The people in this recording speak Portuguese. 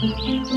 Thank